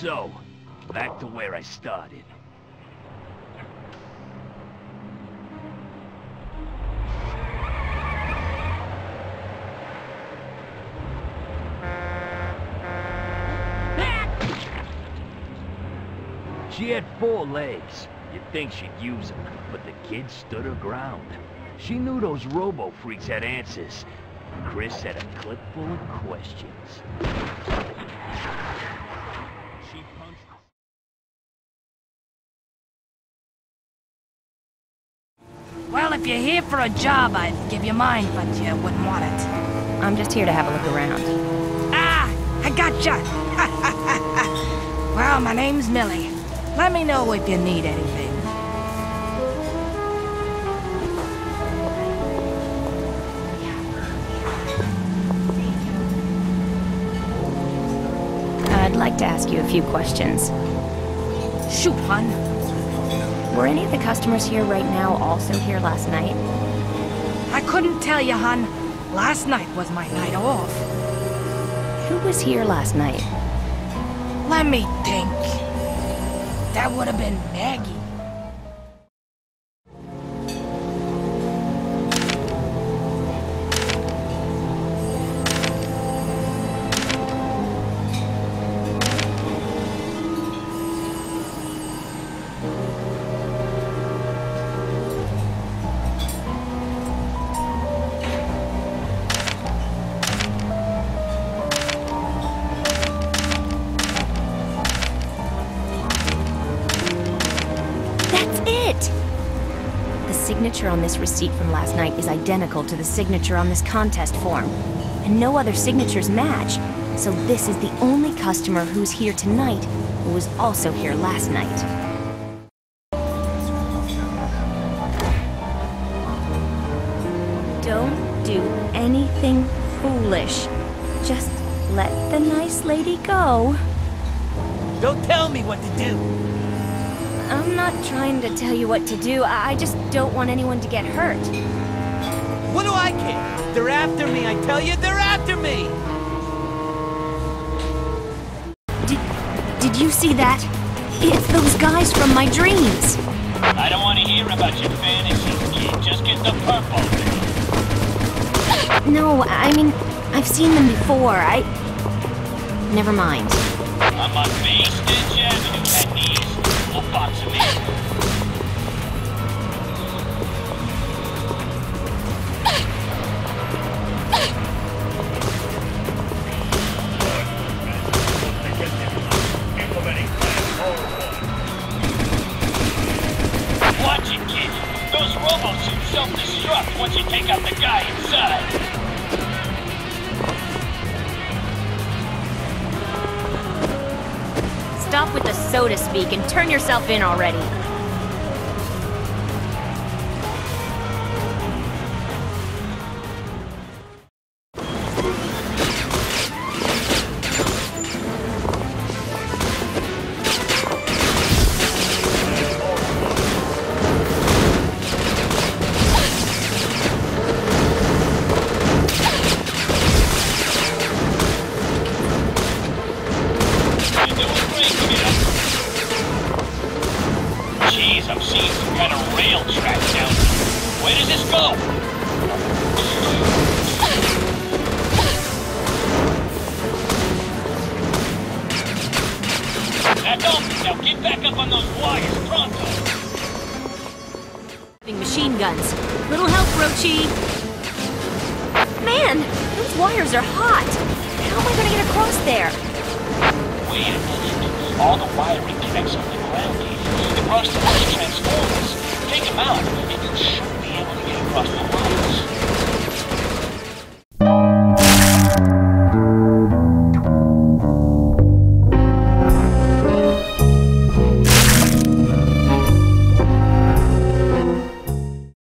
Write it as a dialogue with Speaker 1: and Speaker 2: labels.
Speaker 1: So, back to where I started. She had four legs. You'd think she'd use them, but the kid stood her ground. She knew those robo-freaks had answers. Chris had a clip full of questions.
Speaker 2: If you're here for a job, I'd give you mine, but you wouldn't want it.
Speaker 3: I'm just here to have a look around.
Speaker 2: Ah! I gotcha! well, my name's Millie. Let me know if you need anything.
Speaker 3: I'd like to ask you a few questions.
Speaker 2: Shoot, hun.
Speaker 3: Were any of the customers here right now also here last night?
Speaker 2: I couldn't tell you, hon. Last night was my night off.
Speaker 3: Who was here last night?
Speaker 2: Let me think. That would have been Maggie.
Speaker 3: That's it! The signature on this receipt from last night is identical to the signature on this contest form. And no other signatures match. So this is the only customer who's here tonight who was also here last night. Don't do anything foolish. Just let the nice lady go.
Speaker 1: Don't tell me what to do!
Speaker 3: I'm not trying to tell you what to do. I I just don't want anyone to get hurt.
Speaker 4: What do I care? They're after me, I tell you, they're after me!
Speaker 3: Did, did you see that? It's those guys from my dreams.
Speaker 5: I don't want to hear about your fantasies, kid. Just get the purple.
Speaker 3: No, I mean, I've seen them before. I... Never mind.
Speaker 5: I'm on Bay Stitch Avenue in. Watch it, kid. Those robo-suits self-destruct once you take out the guy inside.
Speaker 3: Stop with the so to speak and turn yourself in already.
Speaker 5: I'm seeing some kind of rail track down here. Where does this go? Now get back up on those wires, pronto.
Speaker 3: Machine guns. Little help, Rochi. Man, those wires are hot. How am I gonna get across there?
Speaker 5: Wait a minute. All the wiring connects on the ground here. Across the those transformers. Take him out,